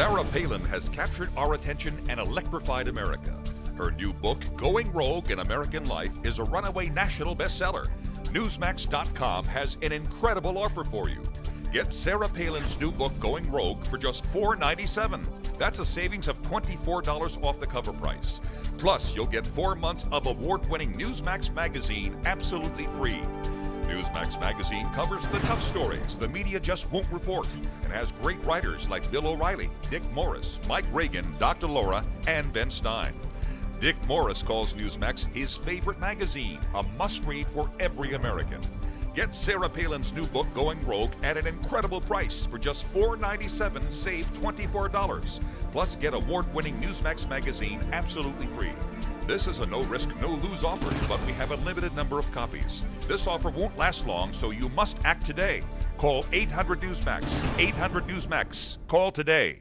Sarah Palin has captured our attention and electrified America. Her new book, Going Rogue An American Life, is a runaway national bestseller. Newsmax.com has an incredible offer for you. Get Sarah Palin's new book, Going Rogue, for just $4.97. That's a savings of $24 off the cover price. Plus, you'll get four months of award winning Newsmax magazine absolutely free. Newsmax magazine covers the tough stories the media just won't report and has great writers like Bill O'Reilly, Dick Morris, Mike Reagan, Dr. Laura, and Ben Stein. Dick Morris calls Newsmax his favorite magazine, a must read for every American. Get Sarah Palin's new book, Going Rogue, at an incredible price for just $4.97, save $24. Plus, get award winning Newsmax magazine absolutely free. This is a no risk, no lose offer, but we have a limited number of copies. This offer won't last long, so you must act today. Call 800 Newsmax. 800 Newsmax. Call today.